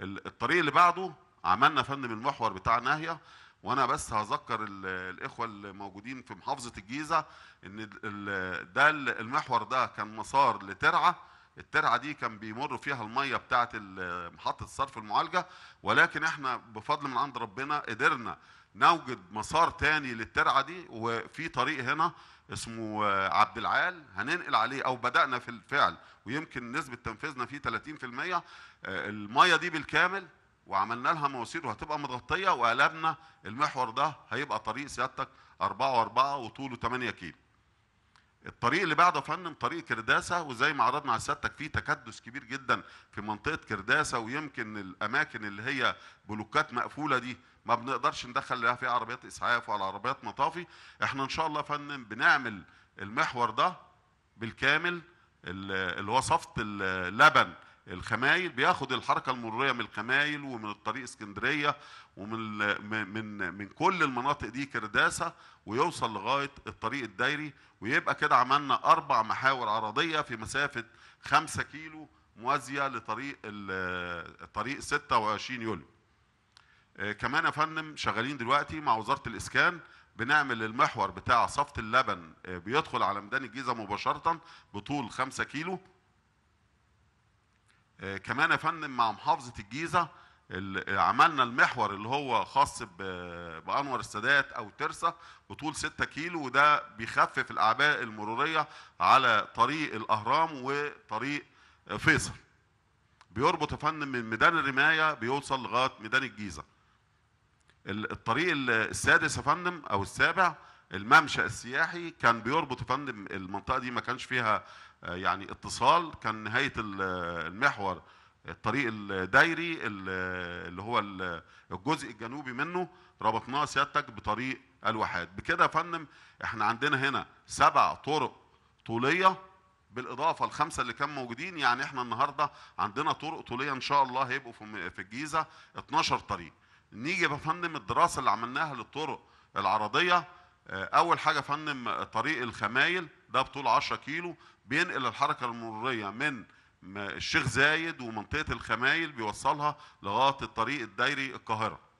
ال- الطريق اللي بعده عملنا فندم المحور بتاع ناهية. وأنا بس هذكر ال- الإخوة الموجودين في محافظة الجيزة إن ده ال- المحور ده كان مسار لترعة. الترعة دي كان بيمر فيها المية بتاعة محطة الصرف المعالجة. ولكن إحنا بفضل من عند ربنا قدرنا نوجد مسار تاني للترعة دي وفي طريق هنا اسمه آه، عبد العال هننقل عليه أو بدأنا في الفعل ويمكن نسبة تنفيذنا فيه 30% آه، المية دي بالكامل وعملنا لها مواسير وهتبقى متغطية وقلبنا المحور ده هيبقى طريق سيادتك 4 و4 وطوله 8 كيلو. الطريق اللي بعده يا فندم طريق كرداسة وزي ما عرضنا على سيادتك فيه تكدس كبير جدا في منطقة كرداسة ويمكن الأماكن اللي هي بلوكات مقفولة دي ما بنقدرش ندخل لها فيها عربيات إسعاف ولا عربيات مطافي إحنا إن شاء الله يا فندم بنعمل المحور ده بالكامل ال- اللي هو صفت اللبن الخمايل. بياخد الحركة المرورية من الخمايل ومن الطريق إسكندرية ومن من من كل المناطق دي كرداسة ويوصل لغاية الطريق الدايري. ويبقى كده عملنا أربع محاور عرضية في مسافة 5 كيلو موازية لطريق ال- الطريق 26 يوليو. آه، كمان يا فندم شغالين دلوقتي مع وزارة الإسكان بنعمل المحور بتاع صفت اللبن آه، بيدخل على ميدان الجيزة مباشرة بطول 5 كيلو. آه، كمان يا فندم مع محافظة الجيزة ال- عملنا المحور اللي هو خاص بأنور السادات أو ترسا بطول 6 كيلو وده بيخفف الأعباء المرورية على طريق الأهرام وطريق فيصل. بيربط يا فندم من ميدان الرماية بيوصل لغاية ميدان الجيزة. ال- الطريق ال- السادس يا فندم أو السابع الممشى السياحي كان بيربط يا فندم المنطقة دي ما كانش فيها آه، يعني اتصال كان نهاية ال- المحور الطريق الدايري ال- اللي هو ال- الجزء الجنوبي منه ربطناه سيادتك بطريق الواحات. بكده يا فندم إحنا عندنا هنا سبع طرق طولية بالإضافة الخمسه اللي كانوا موجودين يعني إحنا النهارده عندنا طرق طولية إن شاء الله هيبقوا في الجيزة 12 طريق. نيجي يا فندم الدراسة اللي عملناها للطرق العرضية. آه، أول حاجة يا فندم طريق الخمايل ده بطول 10 كيلو بينقل الحركة المرورية من الشيخ زايد ومنطقة الخمايل بيوصلها لغاية الطريق الدايري القاهرة.